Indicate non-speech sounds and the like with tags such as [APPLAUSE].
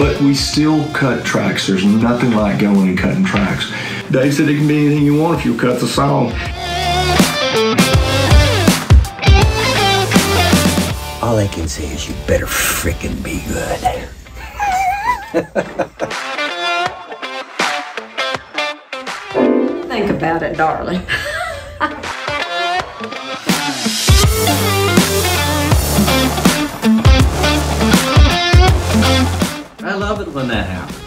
but we still cut tracks. There's nothing like going and cutting tracks. Dave said it can be anything you want if you cut the song. All I can say is you better frickin' be good. Think about it, darling. [LAUGHS] I love it when that happens.